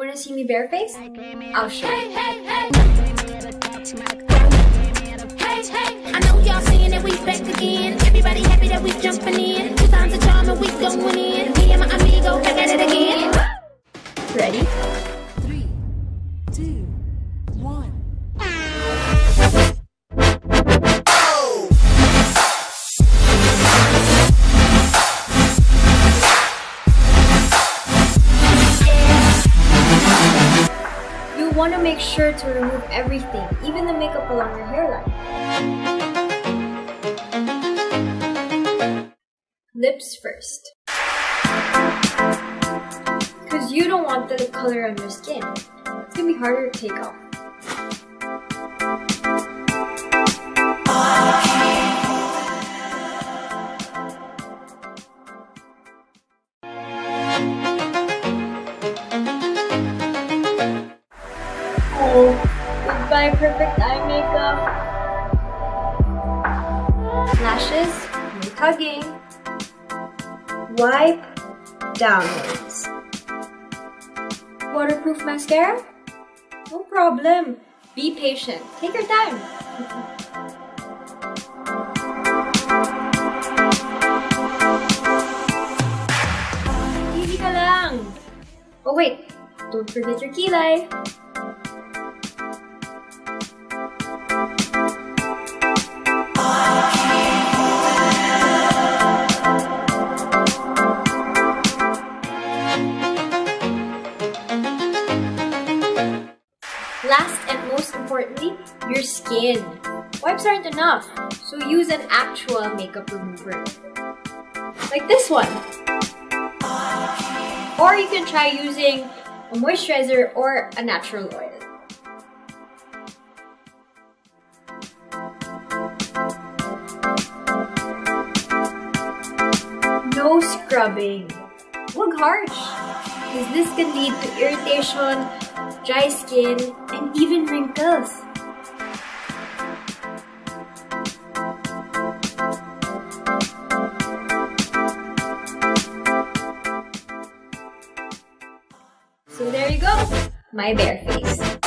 Wanna see me barefaced? I'll show you. I know You wanna make sure to remove everything, even the makeup along your hairline. Lips first. Because you don't want the color on your skin. It's gonna be harder to take off. Goodbye perfect eye makeup. Lashes, no tugging. Wipe downwards. Waterproof mascara? No problem. Be patient. Take your time. Oh wait, don't forget your kilay. Last and most importantly, your skin. Wipes aren't enough, so use an actual makeup remover. Like this one. Or you can try using a moisturizer or a natural oil. No scrubbing. Look harsh, because this can lead to irritation, dry skin, and even wrinkles. So there you go, my bare face.